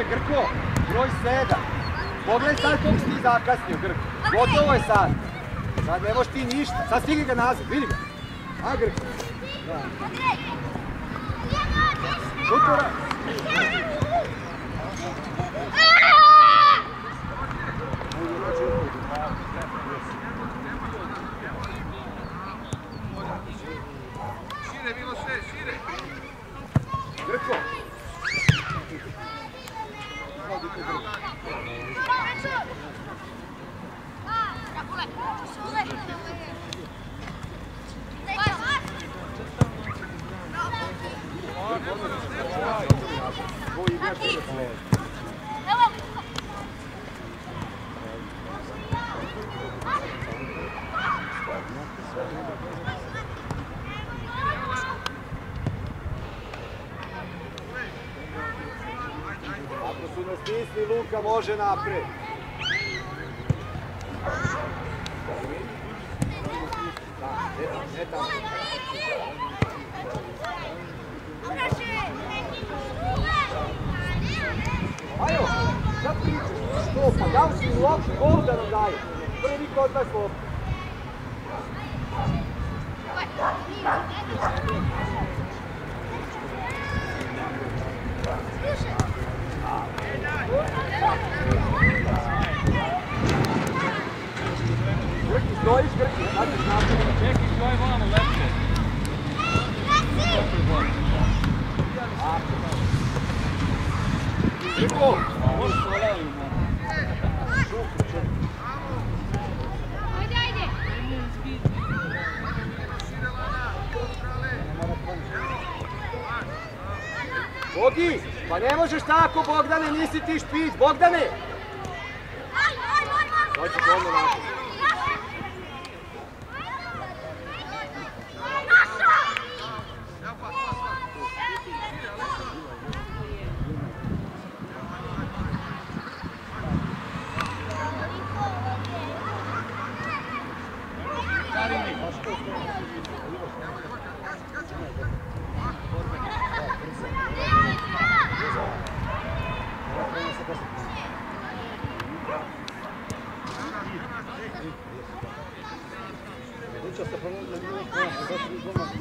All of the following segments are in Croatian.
Ajde, Grko, broj sedam. Pogledaj sad koliko si ti zakasnio, Grko. Gotovo je sad. Sad ne možeš ti ništa. Sad stigli ga nazad, vidi ga. A, Grko. Da. Šire, Ako su nas Luka može napred. Da, ne, ne tako. Ajo, šta pričaš? Što, pa dao si mu loptu, gol da nam daje. Prvi kod vas loptu. Grki, stojiš, Grki, sad ćeš napred. Čekaj, stoj vamo, lepše. Grko, Može se odavim. Bogi, pa ne možeš tako, Bogdane, nisi ti špic, Bogdane! Hoćeš onda napred.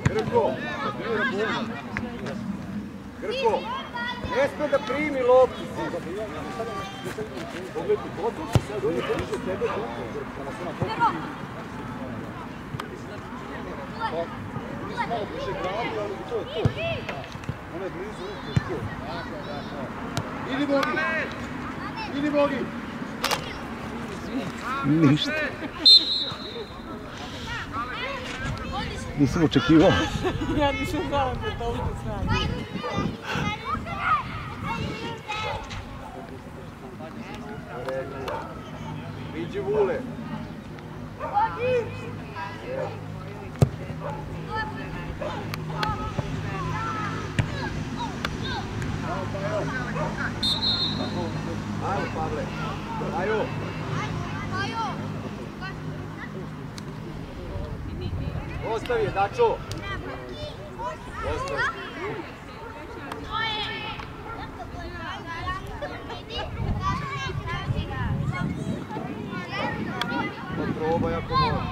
Grko, Grko, ne sme da primi loptu. Pogledaj, gotov si sad, on je bliže tebe, gotov, Grko, na svema pokupi. Malo bliže gradi, ali to je to. Ona je blizu, to je to. Idi Bogi! Idi Bogi! Ništa. Nisam očekivao. Ja nisam znala da je toliko snage. Viđi Vule. Ajmo, Pavle. Ajmo. Ostavi je, Dačo. Ostavi. Pa probaj ako mora.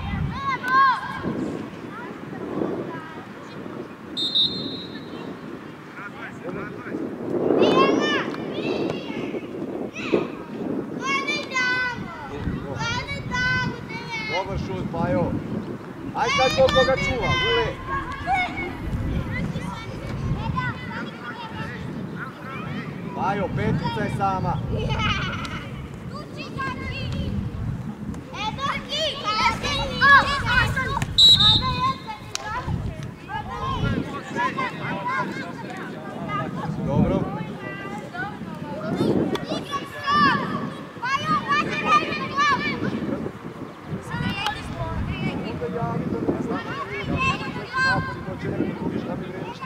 Dobar šut, Pajo. Aj sad ko koga čuva, Vule. Pajo, petica je sama. Dobro. Onda javi da ne znam. Napoli hoće neko drugi šta mi vrediš ti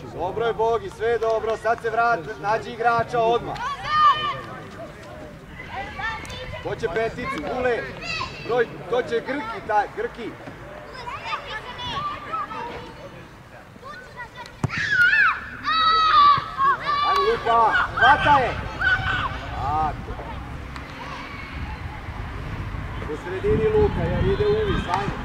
si Dobro je Bogi, sve je dobro, sad se vrat, nađi igrača odmah. Ko će peticu, Gule? Broj, to će Grki, taj, Grki. Ajde Luka, hvata je! Tako. U sredini Luka, jer ide uvis, ajde.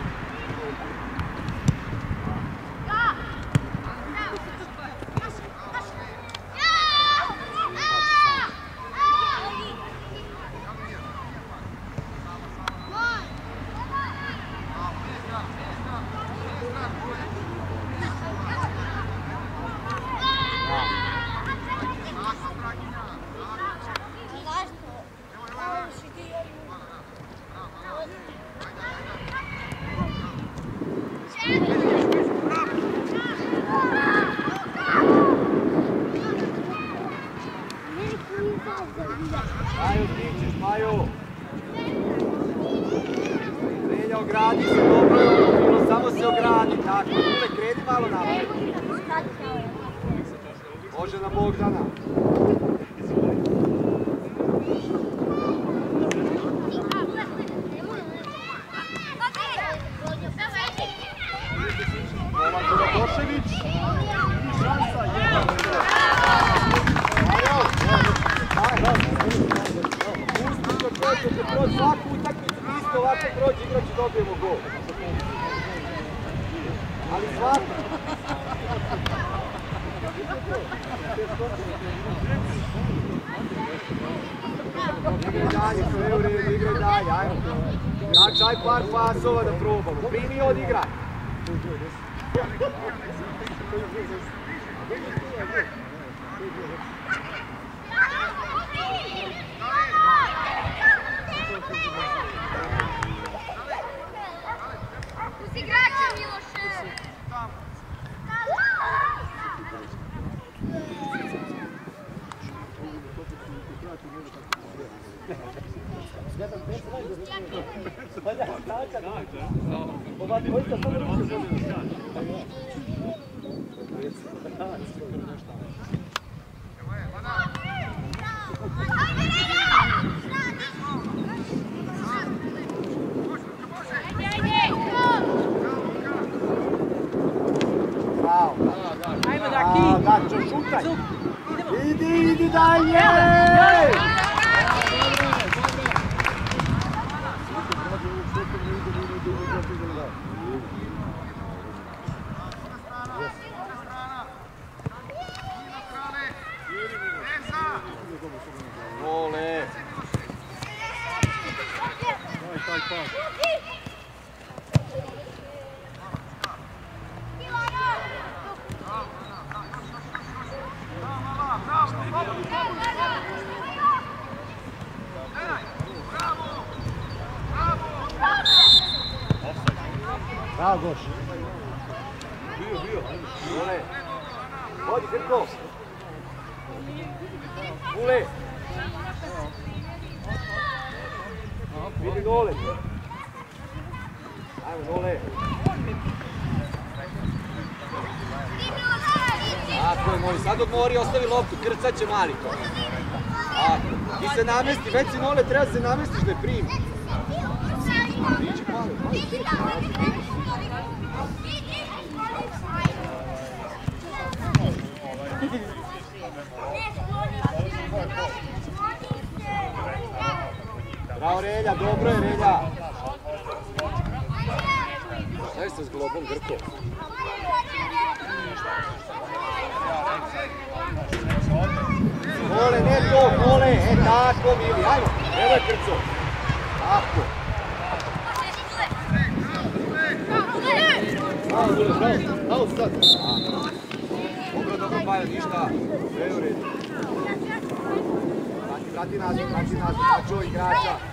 Maju, ti ćeš, Maju. Relja, ogradi se, dobro je ovo bilo, samo se ogradi, tako. Gule, kreni malo naprijed. Može na Bogdana. Nova Đuradošević. Šansa, jedan. Majo, Majo. Pusti kad prođe, kad prođe svaku utakmicu, mi isto ovako prođe, igrat će dobijemo gol. Ali svaku. Igraj dalje, sve u redu, igraj dalje, ajmo. Igrač, aj par pasova da probamo. Primi i odigraj. Igrača Bravo. Ajmo A, Daki! Dačo, šutaj. Zub! Idi, idi dalje! Bravo, Goš. Bio, bio. Vole. Hodi, Grko. Vule. Vidi gole. Ajmo, gole. Tako je, moj. Sad odmori, ostavi loptu. Krcat će mali to. Ti se namesti, već si nole, treba se namestiš da je primi. Iđi malo, malo. Bravo Relja, dobro je Relja. Daj se s globom Grko. Mole, ne to, mole, e tako Mili, ajmo, evo je Krco. Tako. Bravo, Dule, bravo, bravo sad. Dobro, dobro, Bajo, ništa, sve u redu. Vrati, vrati nazad, vrati nazad, načuo igrača.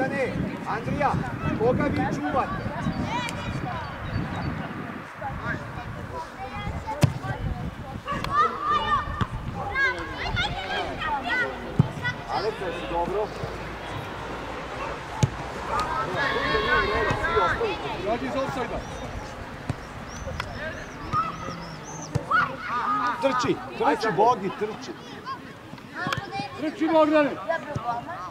Bogdane, Andrija, koga vi čuvate? Aleksa, si dobro? Trči, trči, Bogi, trči. Trči Bogdane! Dajnica, ja!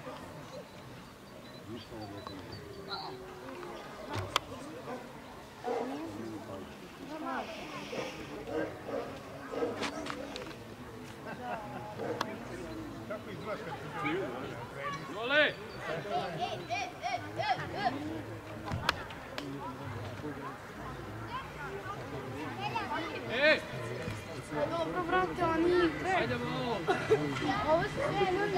Dijana, ja! Ja! Plakanja tog nije. Vole! Ej! Dobro, brate, oni igre. Ajde malo! Ovo su sve ljudi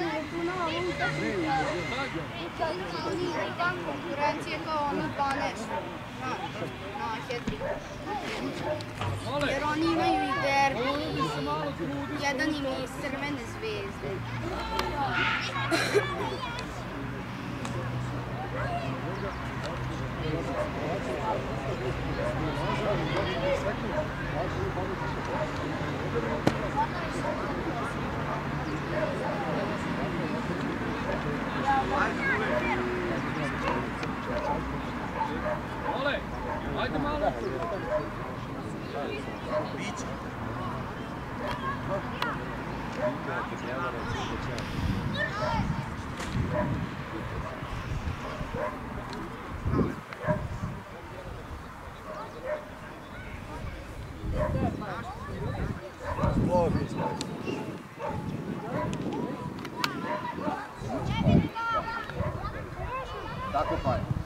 računa, ovo utakmica. Kad oni dan konkurencije kao ono 12 na, na Hedri. Vole! Jer oni imaju i derbi. Jedan ima iz Crvene zvezde. Vole! Ajde malo! Bogi. Tako pa je.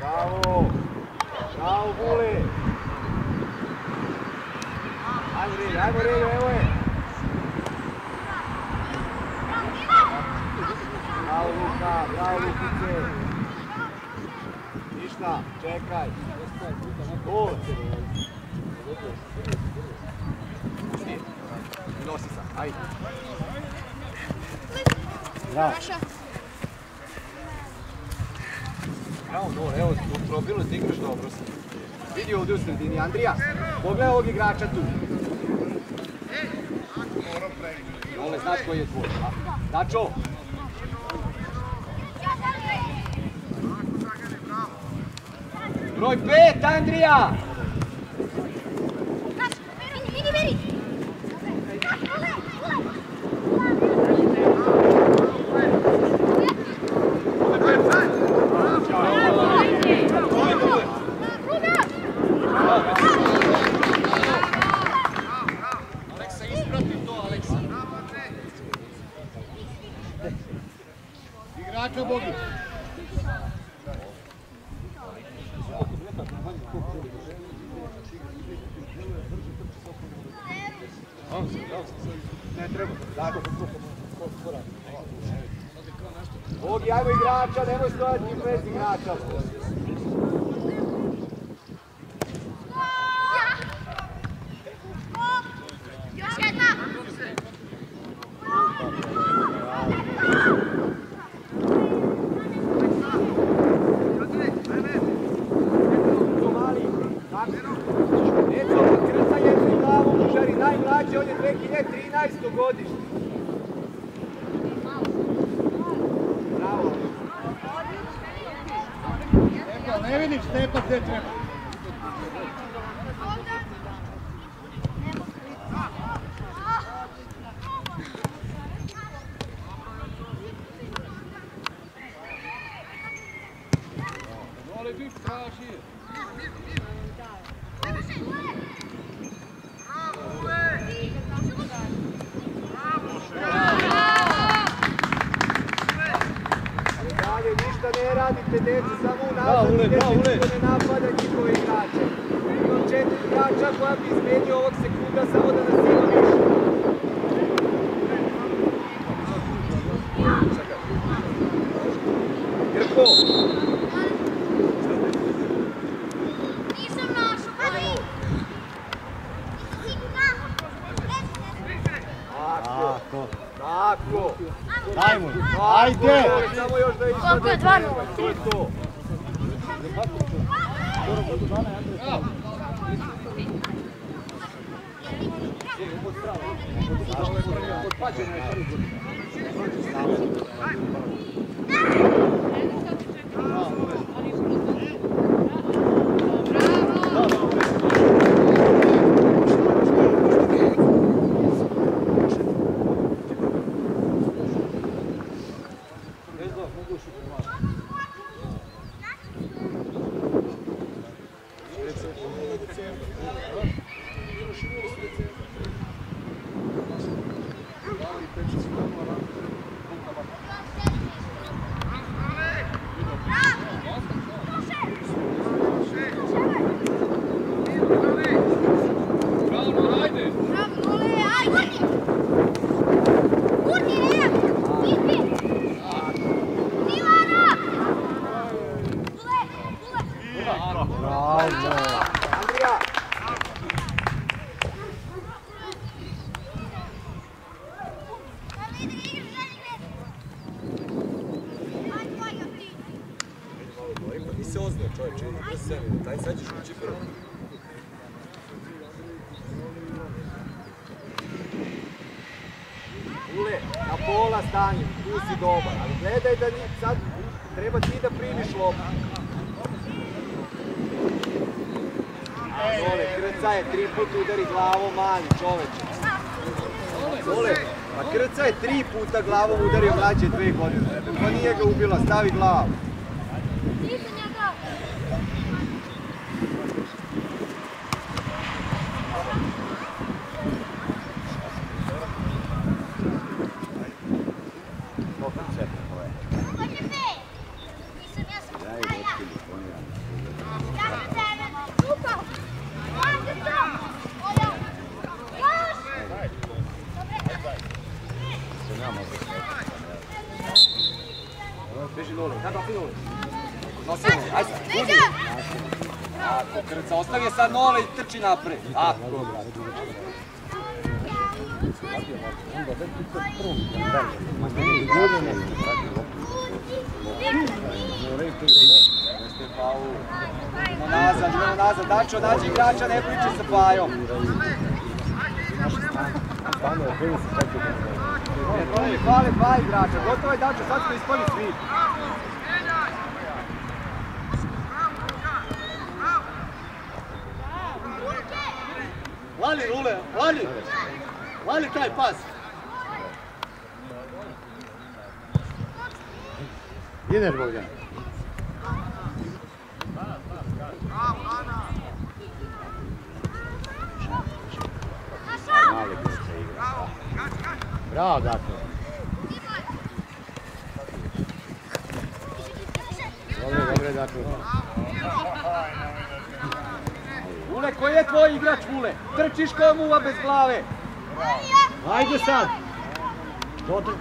Bravo! Bravo, Vuli! Ajmo Rilje, ajmo Rilje, evo je! Bravo Luka, bravo Lukice! Ništa, čekaj! Gol! Pusti, nosi sam, ajde! Bravo! Bravo, dobro, evo, probilo ti igraš dobro sam. Vidi ovdje u sredini, Andrija, pogledaj ovog igrača tu. Ole, znaš koji je tvoj, a? Dačo, broj pet, Andrija! Vidi, vidi! Aleksa, isprati to, Aleksa. Igrača Bogi. Ne treba, tako. Bogi, ajmo igrača, nemoj stojati bez igrača. Još jedna! Neco mali, tako. Neco, krca jednu glavu u žari, najmlađi, on je 2013. godište. Bravo. Ne vidiš Stepa gdje treba. Vole, ti traži! Ali dalje ništa ne radite, djeca, samo u napadu, niko ne napada njihove igrače. Imam četiri igrača koja bi izmenio ovog sekunda samo da nas ima više. Vole, samo još da izvode. Koliko je? Dva nula, To je to. Bravo, ajde! Andrija! Ti se oznao čovječe, ima bez sebe, taj sad ćeš ući prvo. Ule, na pola stanje, tu si dobar, ali gledaj da ni, sad treba ti da primiš loptu. Dole, krca je tri puta udari glavom mali čoveče. Dole, pa krca je tri puta glavom udario mlađe dve godine. Pa nije ga ubila, stavi glavu. Beži dole, da da dole. Nosi ga, ajde, budi. Tako, sad nole i trči napred. Idemo nazad, idemo nazad. Dačo, nađi igrača, ne priči sa Pajom. Dva igrača. Gotovo Dačo, sad smo ispali svi. Lali, Rule, Lali! Lali taj pas! Ideš, Bogdan. Bravo, dakle. Dobre, dobre, dakle. Vule, koji je tvoj igrač, Vule? Trčiš ko muva bez glave. Ajde sad! Dotre...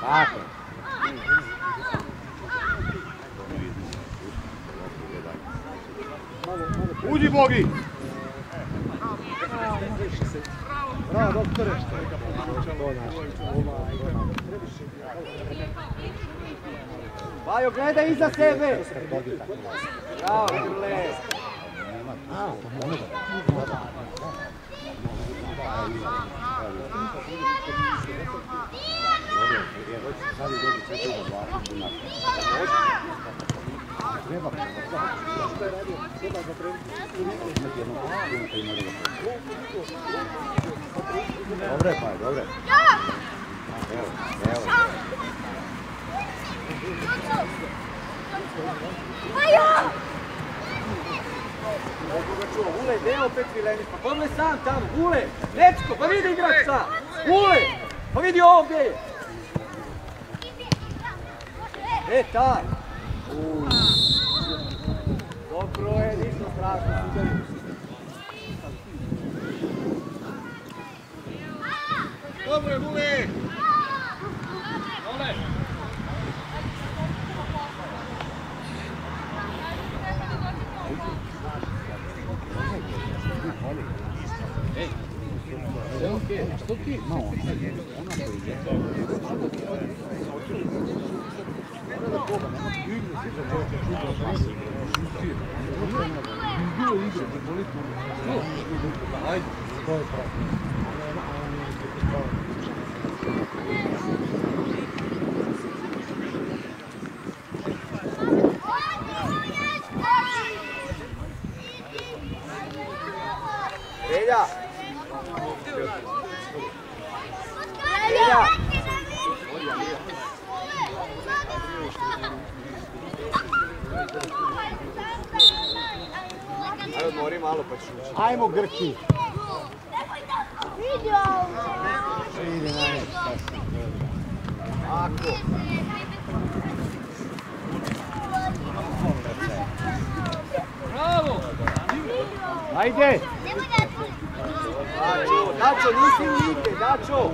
Tako. Uđi, Bogi! Bravo, doktore! Bajo, gledaj iza sebe. Bravo, Vule. Dobre, pa, dobre. Kako ga čuo? Vule, gdje je opet Vilenis? Pa pogledaj sam tamo. Vule, Necko, pa vidi igrač sam. Vule, pa vidi ovo gdje je. E, taj. Dobro je, ništa strašno. sudari. Dobro je, Vule! Dole! Relja! Relja! Ajde malo pa. Ajmo Grki. Ako. Bravo! Ajde. Dačo, Dačo, nisi nigde, Dačo!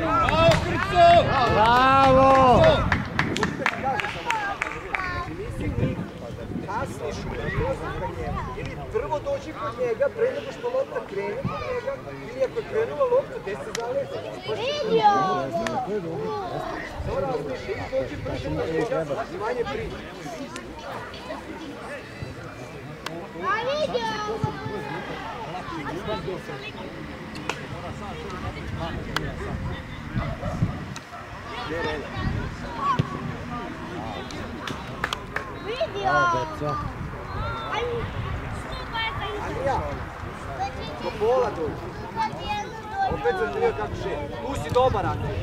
Bravo, Krco! Bravo. Nisi nigde. Kasniš u prilazak ka njemu. Ili prvo dođi kod njega pre nego što lopta krene kod njega, ili ako je krenula lopta, gde se zaleza? To razmišlja, ili dođi brže kod njega i manje priđe. Gde je Relja? Andrija, do pola dođi. Opet sam vidio kako še. Tu si dobar, Andrija.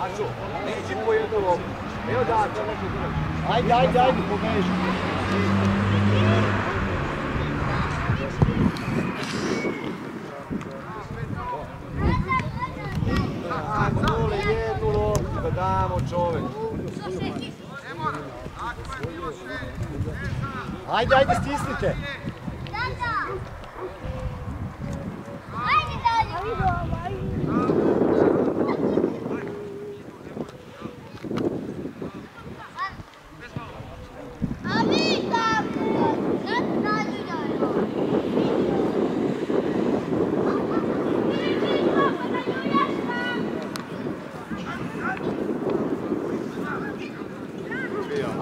Ačo, po jednu loptu. Evo Dačo. Ajde, ajde, ajde, pomeži. Ajmo, jednu da damo čoveku. Ajde, ajde, stisnite.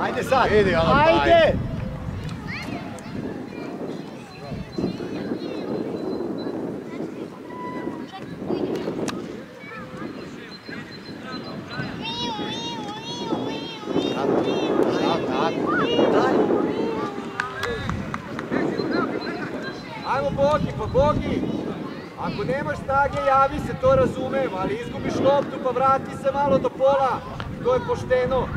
Ajde sad. Vidi, Ajde. Ajmo Bogi, pa Bogi! Ako nemaš snage, javi se, to razumem, ali izgubiš loptu pa vrati se malo do pola. To je pošteno.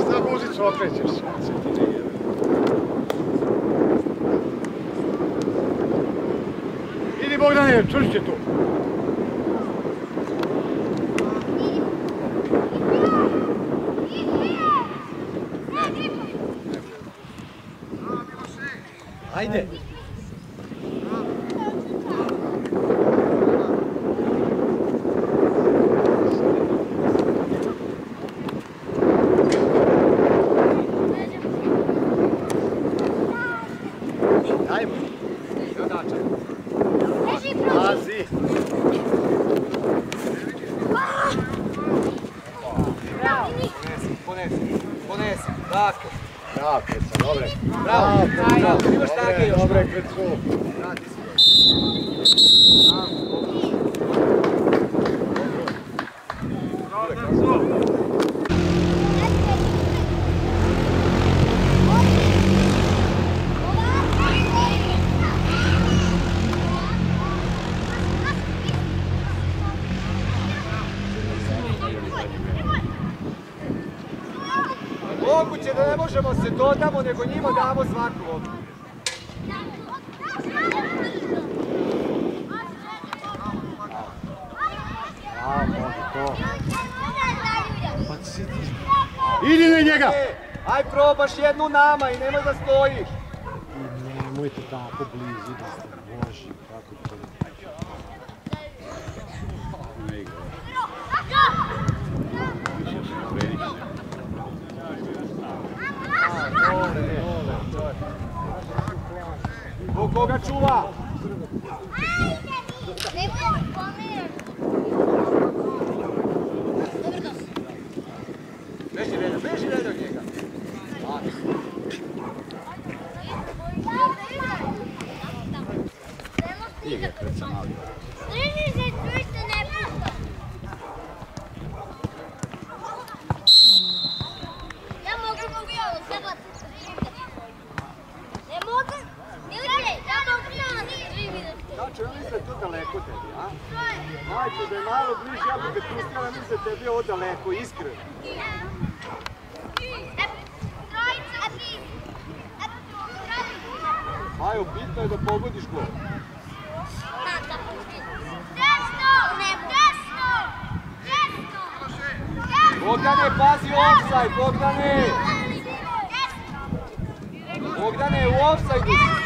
Šta muzicu okrećeš? Idi Bogdane, čušće tu. Ajde. Ajmo. Dača. Pazi. Ponesi, ponesi, ponesi. Tako. Bravo, dobre. Bravo, bravo. Imaš snage još. Dobre, Krecu. Vrati se. Moguće da ne možemo se dodamo, nego njima damo svaku loptu. Bravo, može to. Pa Idi na njega! E, Aj probaš jednu nama i nemoj da stojiš. Nemojte tako blizu da ste Boži, kako to Ko koga čuva? Nemoj pomirati. Beži reda, beži reda od njega. Drži se čvrsto, ne pušta. Ja mogu, mogu ja ovo sve baciti. Ne mogu. Milite, ja mogu na vas tri minute. Znači, da je tu daleko tebi, a? Majče, da je malo bliže, ja bih ga pustila, je tebi ovo daleko, iskreno. Majo, bitno je da pogodiš gol. Bogdane, pazi offside, Bogdane! Bogdane, u offside Gle,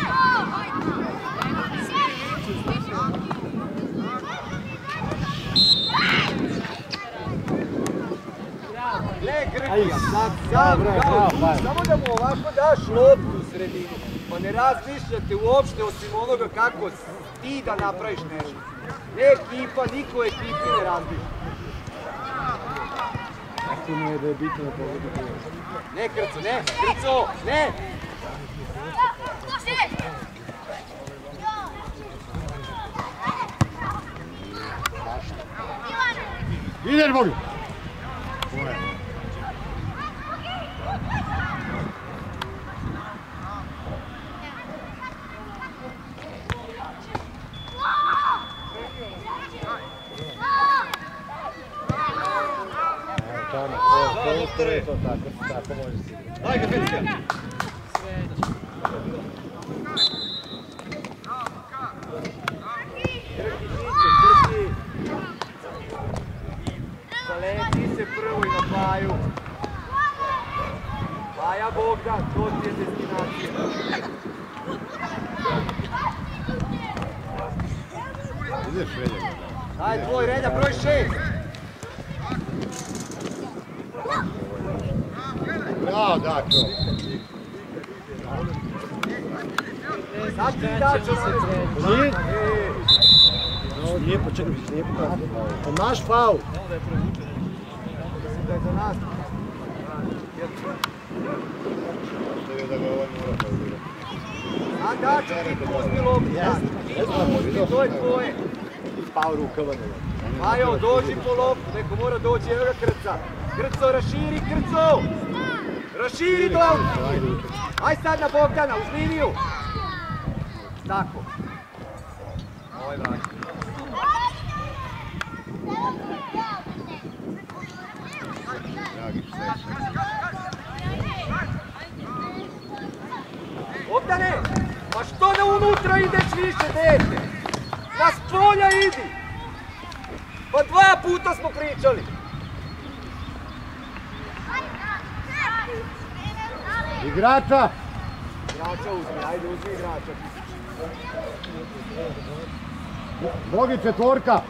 Grkija, sad sam kao tu, samo da mu ovako daš loptu u sredinu. Pa ne razmišljate uopšte osim onoga kako ti da napraviš nešto. Ne ekipa, niko ekipi ne razmišlja. Puno je da je bitno da gol. Ne, Krco, ne, Krco, ne! Ideš, Bogi! Tamo, to, to, tako, tako može se. Ajde, Krcija! Zaleti se prvo i na Paju. Paja Bogdan, to ti je destinacija. Ideš, Relja. Daj tvoj reda, broj šest. Bravo, Dačo. Sad ti dačo Nije? No, nije, pa čekaj. Pa naš faul. da je za nas. A dačo ti pusti loptu. Pusti, to je tvoje. Spao rukava. Majo, dođi po loptu, neko mora doći, evo ga Krca. Krco, raširi, Krco! Raširi glavu! Aj sad na Bogdana, uz liniju! Tako. Dragi, sve. Bogdane, pa što da unutra ideš više, dete? Na spolja idi! Pa dva puta smo pričali. Igrača! Igrača uzmi, ajde uzmi igrača. Bogi četvorka!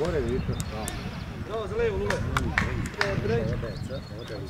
Gore vidite. Bravo, za levu, Lule.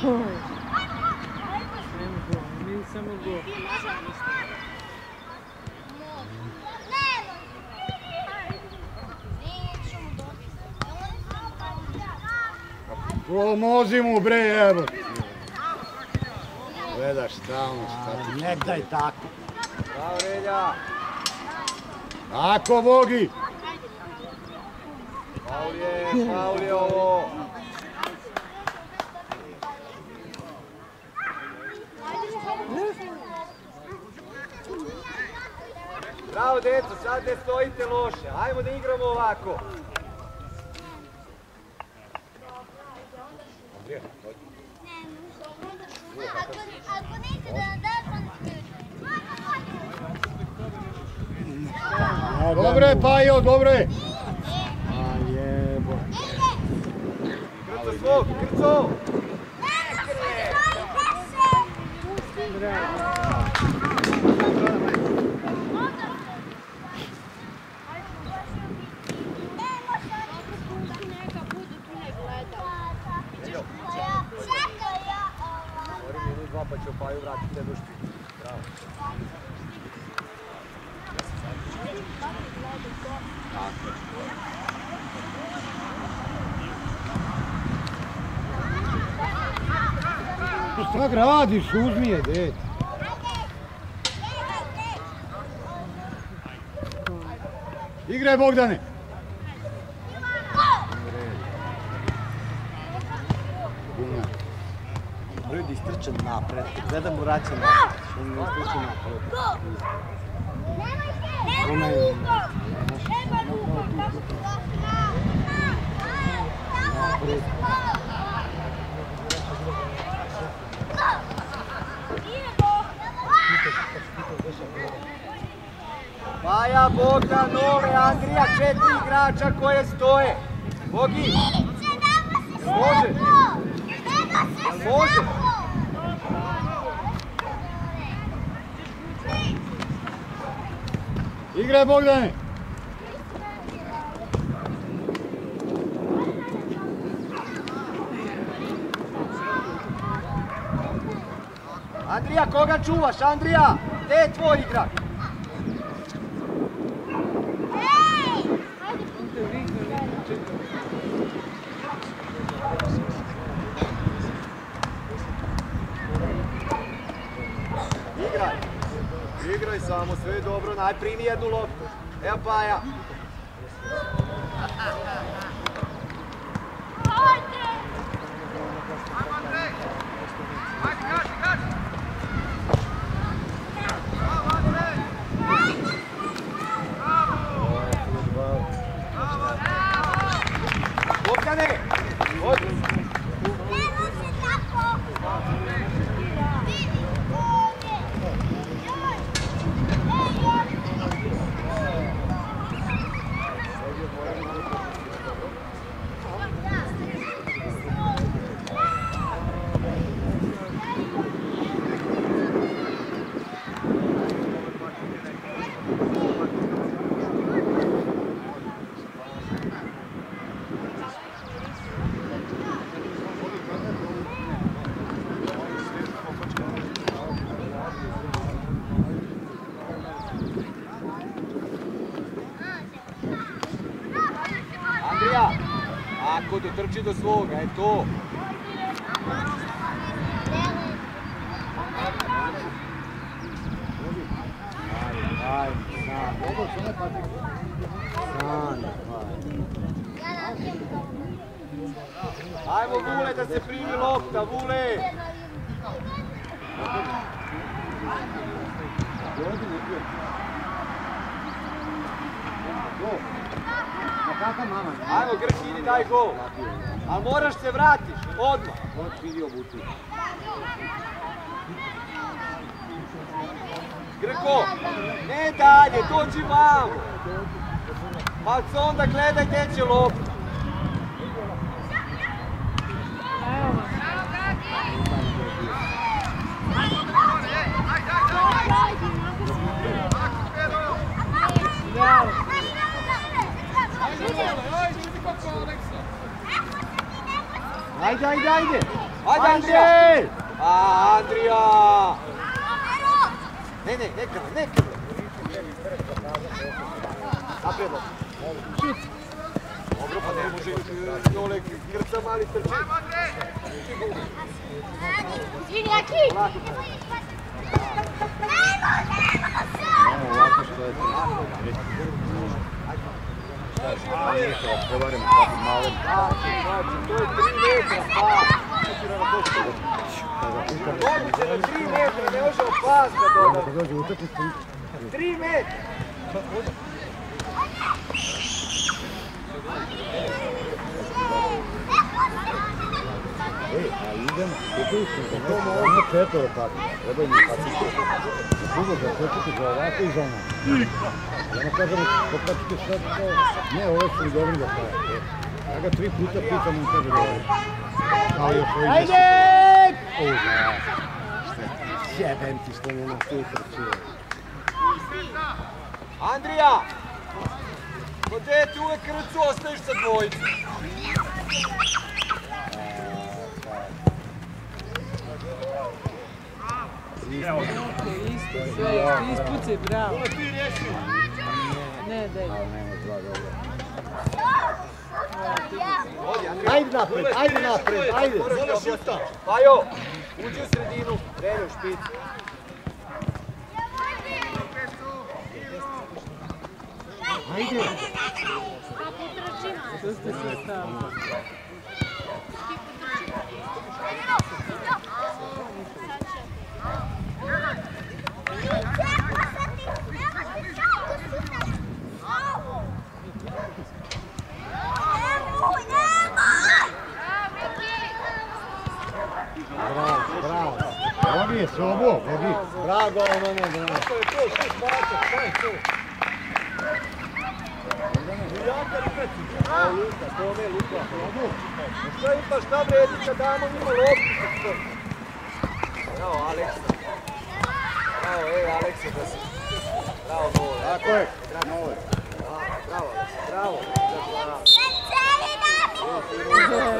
samo. Pomozi mu bre, evo. Gledaš stalno šta ti. Ne daj tako. Bravo, Relja. Tako, Bogi. Faul je, faul je ovo. Bravo, djeco, sad ne stojite loše. Ajmo da igramo ovako. Ako neće da nam daš, onda ću Dobre, Pajo, dobre. A jebo. Krco svog, krco. Moram minut dva pa ću Paju vratiti te dušti. Bravo. Šta gradiš, uzmi je, dete. Igraj, Bogdane. Ljudi napred. Gledam mu vraća napred. Što mi ne istrče napred. Paja, Bogdan, Nole, Andrija, četiri igrača koje stoje. Bogi, Može. može? Igraj, Bogdane. Andrija, koga čuvaš? Andrija, gdje je tvoj igrač? Igraj. Igraj samo, sve je dobro. Naj, primi jednu loptu. Evo Paja. Bogdane, odi. Andrija, dotrči do svoga, je to. Aj, sam. Sam, Ajmo Vule da se primi lopta, Vule. Kaka mama? Ajmo Grki, idi daj gol. Ali moraš se vratiš, odmah. Od vidi obuti. Grko, ne dalje, dođi vamo. Pa se onda gledaj gdje će lopta. Ajde, ajde, ajde. Ajde Andrija. A, Andrija. ne, ne krve, ne krve. Naprijed loptu. Dobro, pa ne može Jole krca mali trči. 3 metra, na 3 metra, ne doda. Kad dođe utakmica, 3 metra. Ej, a idemo, kupuju se, da to ono četvoro trebaju mi paciti. Drugo, da početi za ovako i za ono. Ja ne kažem, pokačite sad to, ne, ove su mi dobri da pravi. Ja ga tri puta pitam, on kaže da je. Kao još ovih Ajde! O, da. Jebem ti što me na trčio. Andrija! Kod dete uvek krcu ostaviš sa dvojicu. Isto, sve, ispuci, bravo. Ne, daj. Ajde napred, ajde napred, ajde. Pajo, uđi u sredinu, kreni u špicu. Ajde. Što ste sve stavili? Bravo, bravo. Je Sobo, vodi. Bravo, ono ne, bravo. Što je to, što je smačak, šta je to? Miljaka li predsjednik? A Luka, to ne Luka. A Šta ima, šta vredi kad damo njima loptu? kad to- Bravo, Aleksa. Bravo, ej, Aleksa, da si. Bravo, Nole. Tako je, Nole. Bravo, Aleksa, bravo. Bravo.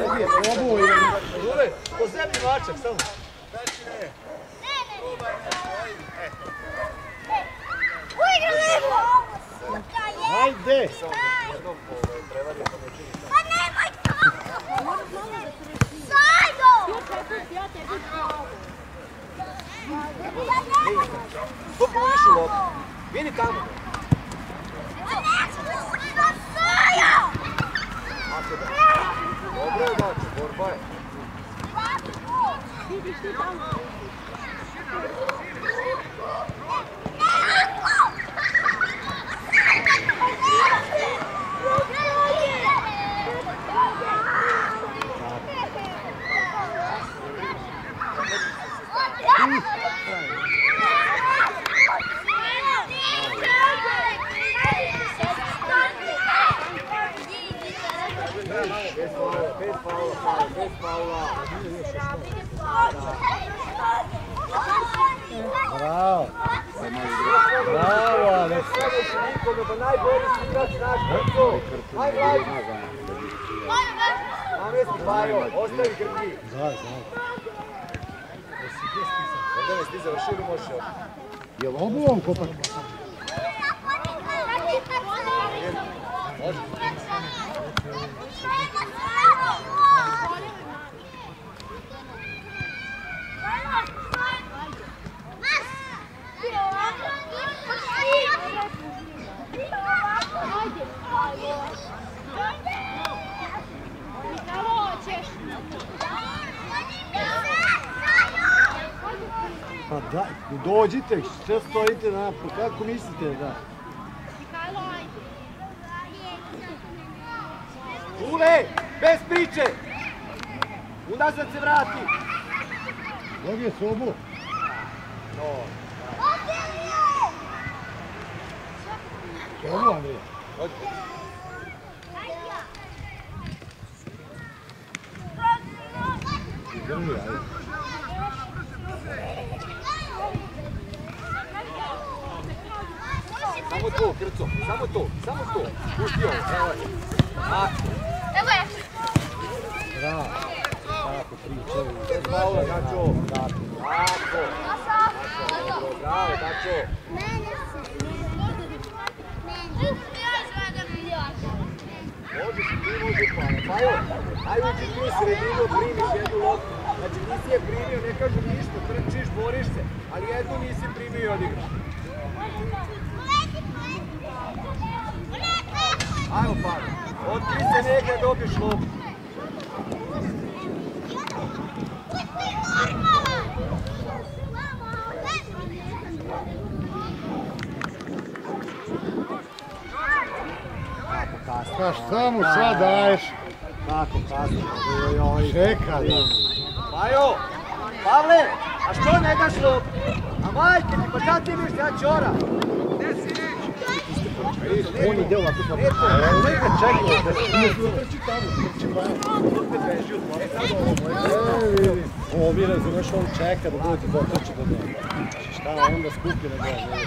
Vodi je Sobo i Nole, po zemlji mačak, samo. Ajde. Jednom ovaj, prevario pa ne čini šta. Pa nemoj tako! Sajdo! Što buniš u loptu? Vidi tamo. Ako da. Dobro je, znači, borba je. Bez Bravo. Bravo, Aleks. Nikome, pa najbolji si igrač naš Krco. Najmlađi. Namesti Bajo, ostavi Grgi. Znaj, znaj. Ovdje ti završio ili možeš još? Jel obuvom kopak? Pa da, dođite, što stojite na, pa kako mislite da? Ule, bez priče! Unazad se vrati! Vodi je Sobo. Sobo, Andrija. Grli, ajde. Samo to, Krco, samo to, samo to. Pusti ovo, evo je. Ako, Evo je. Bravo. Tako pričaju. bez faula, znači ovo. Ako. Dobro, bravo, tako Dačo. Mene se. Mene. Ja izvedem milijarda. Može si ti, može pa. Pajo, aj uđi ti u sredinu, primiš jednu loptu. Znači nisi je primio, ne kažu ništa, trčiš, boriš se, ali jednu nisi primio i odigraš. Ajmo Pajo, otkri se negdje dobiješ loptu. Pa šta mu sad daješ? Kako kasno. Čeka da. Pajo, Pavle, a što ne daš loptu? A majke ti, pa šta ti misliš, ja ćora? On ide ovako po Eto, Neka čekaj, vidi. Ovi, razumeš, on čeka da dođe do trče do njega. Znači šta onda skupi na gleda.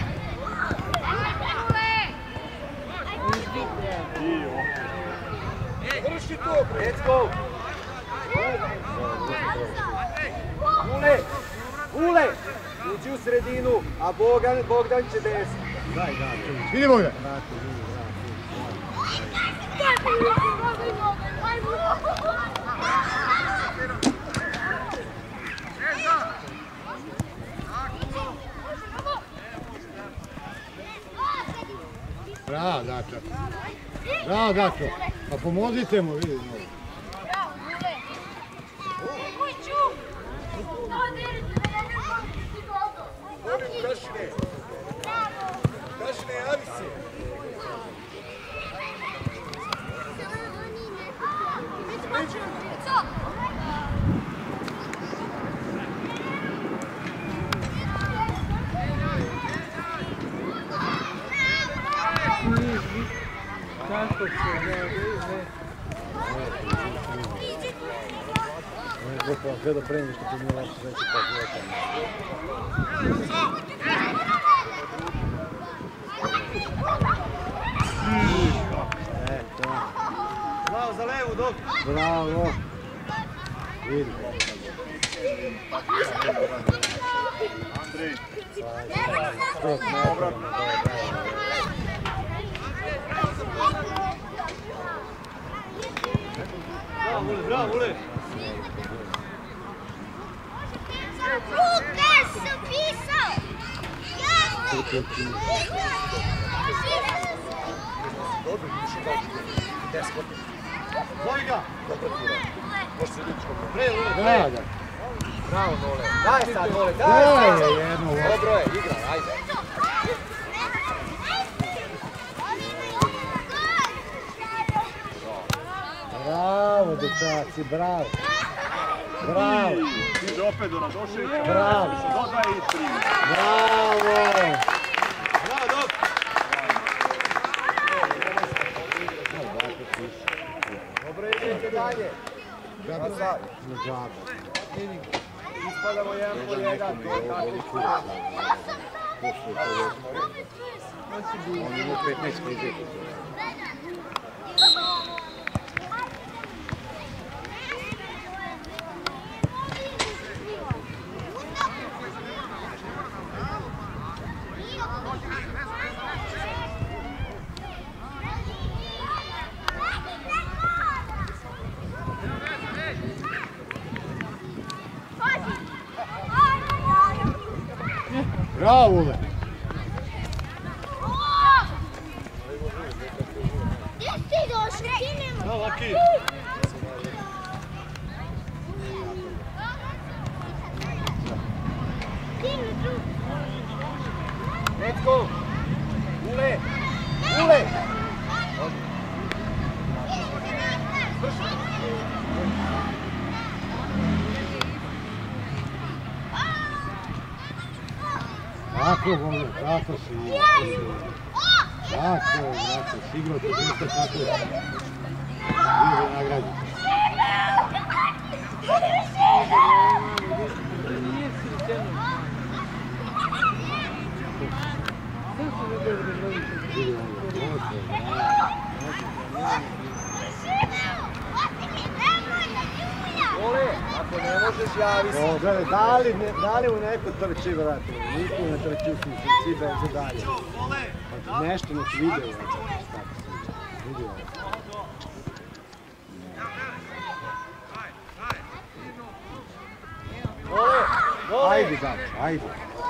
Vrši to, let's go! Ule, Ule, uđi u sredinu, a Bogan, Bogdan će desno. Daj. Idemo ga. Bravo, dakle. Bravo. Pa pomozite mu, vidi. Kašine, javi se. Kako se ne, ne. On je gotovo sve do prema što ti nije lakše znači kao života. E, to. Bravo za levu, dok. Bravo. Vidi. Skroz napravljeno, dobro. Bravo, Ule, bravo, Ule. Lukas se pisao! Dobro, više da Desko. Zovi ga. Može se ličko. Pre, Ule, pre. Bravo, da. Bravo, Nole. Daj sad, Nole, daj Daj sad. je jednu loptu. Dobro je, igraj, ajde. Bravo, dečaci, bravo. Bravo, Stiže opet do Radoševića. bravo, Dodaje i tri. bravo. Bravo, dok. Dobro idete dalje. Džabe. Pa sad, Na džabu. ispadamo jedan po jedan. To je tako isto. On ima 15 krize. Bravo, Ule. Gdje si došao? Ti nema. Da, Laki. Ti mi tu. Let's go. Ule. Ule. Tako, Ule, tako si. Tako, brate, sigurno ti znate kako je. Biže nagrađen. Nije srećeno. Kako ne dobro roditelji? Vidi ovo, ovo se, bravo. Ule, ako ne može možeš, javi se. O, gledaj, dali, ne, dali mu neko trči, brate. Niko ne trči u smislu, svi beže dalje. Znači, nešto nek video, znači, tako se vidi. Video. Vole, vole. Ajde, dače, ajde.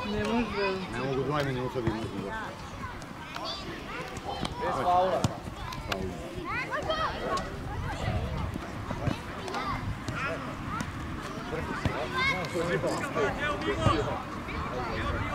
Ne može. Ne mogu dva minuta da imam da. Bez faula. Tako,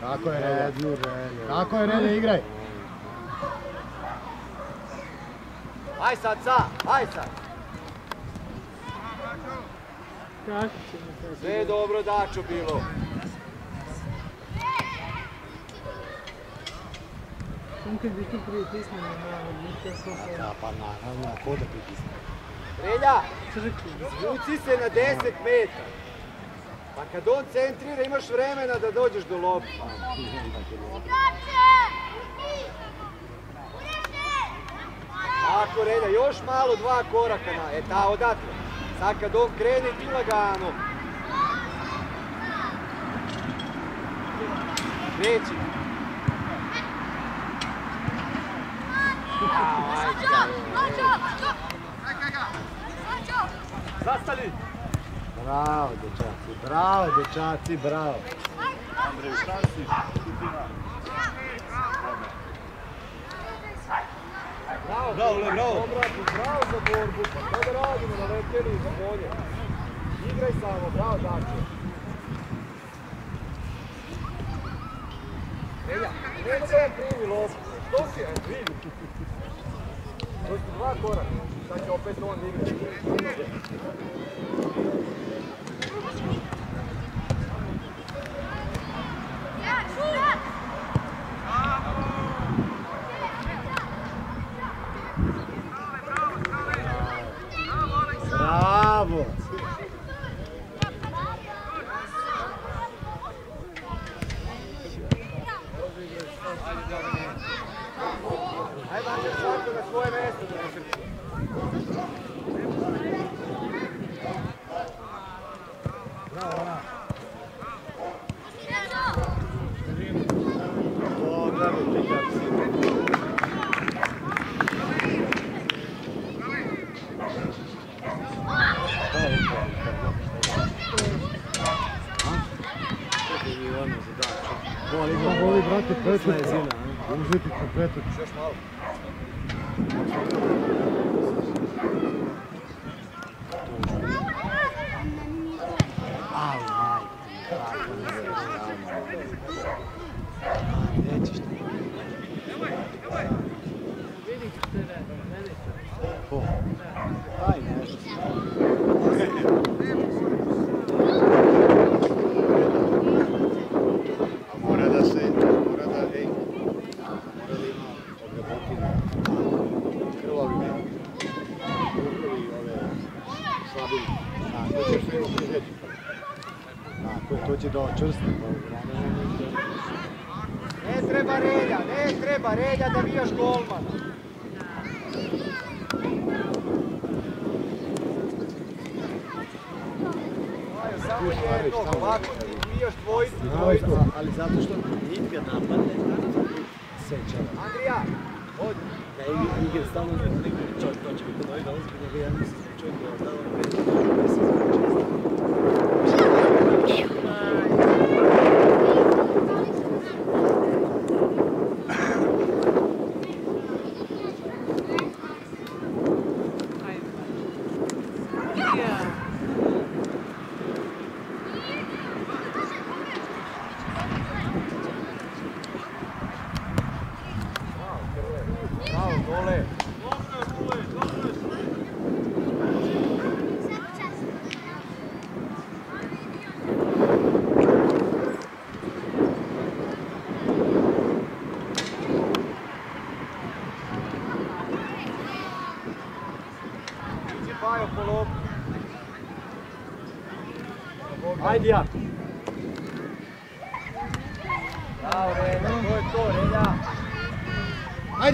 Kako je Rede? Kako je Rede, igraj? Aj sad, sa, aj sad. Sve je dobro Dačo bilo. Sam kad bi tu pritisnemo malo, nisam to sve. Da, pa naravno, ko da pritisne? Relja, Crkli. zvuci se na 10 metara. Pa kad on centrira imaš vremena da dođeš do lopta. Ako Relja, još malo dva koraka na, e ta odatle. Sad kad on krene ti lagano. Neći. Zastali! Bravo, dečaci, bravo, dečaci, bravo. Andrej, šutina. Bravo, Bravo, Le, bravo. Obrati, bravo za borbu. Pa što da radimo, naleteli za bolje. Igraj samo, bravo Dače. Relja, nema da on primi loptu. Što si, e, vidi. To su dva koraka. Sad će opet on igrati. Thank you.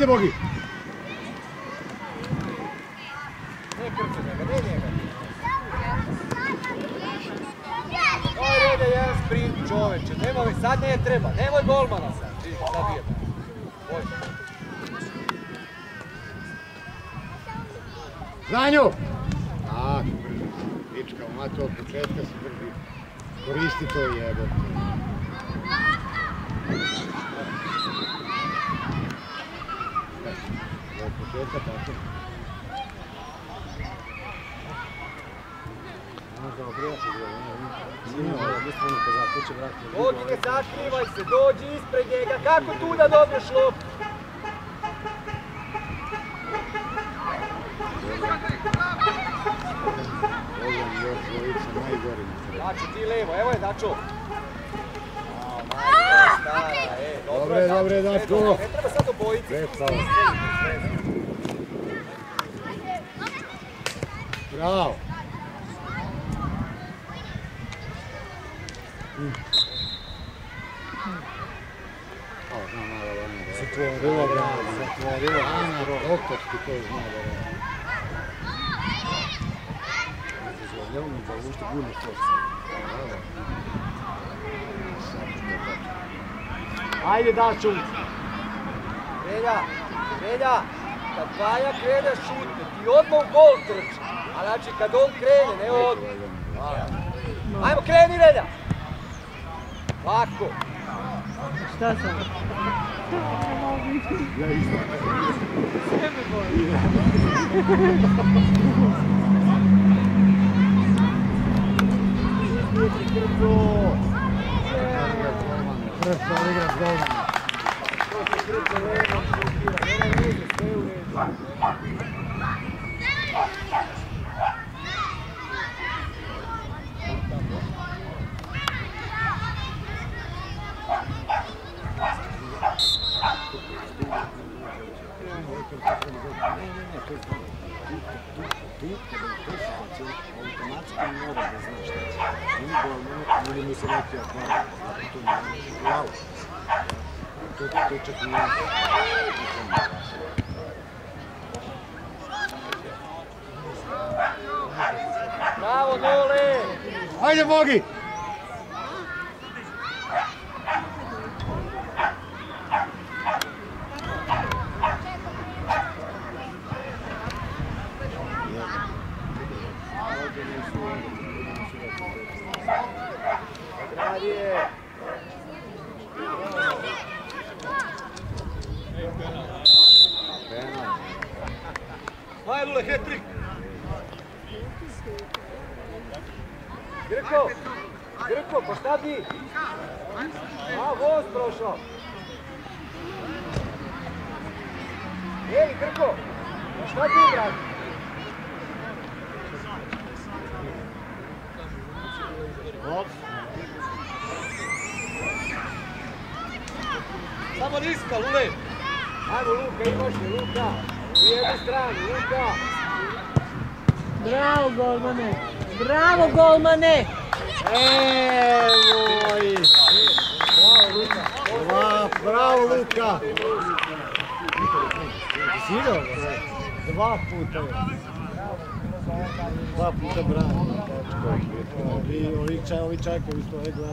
Ajde, Bogi! Ne krče njega. To je jedan sprint čoveče, sad ne treba, golmana sad, čini, sad bije. Boj. Zanju! A, pička, mato, od početka se drži. Koristi to i jebo. Od početka tako. Možda obrijati ga, ne, ovo je mislimo ko za kuće vratiti. Dođi ne sakrivaj se, dođi ispred njega, kako tu da dobiješ najgori. Dačo, ti levo, evo je Dačo. Dobre, je, Dačo, dobre, dobro, Ne treba sad pravo. Bravo. O, znam malo da ne. Zatvorilo ga, to zna da ne. Dozvoljavamo da ušte. Ajde Daču. Relja, Relja, kad Baja krene šutne, ti odmah u gol trči. A znači kad on krene, ne on. Ajmo kreni Relja. Lako. Šta sam? Sve me boli. Prvo igra s golmanom. Automatski mora da zna šta će. Ili golmanu, ili mu se od glava. Zato to ne može u glavu. To, to čak nije. Bravo, Nole. Ajde, Bogi! Radije. Hajde, Lule, hat-trick. Grko, Grko, pa šta bi? A, voz prošao. Ej, Grko, pa šta ti, brat? Samo niska, Lule. Ajmo, Luka, imaš je, Luka. U jednu stranu, Luka. Bravo, golmane! Bravo, golmane! Evo ih! Dva, bravo Luka! Zidao ga? Dva puta je. Dva puta bravo. Ovi, ovi, čaj, ovi čajkovi su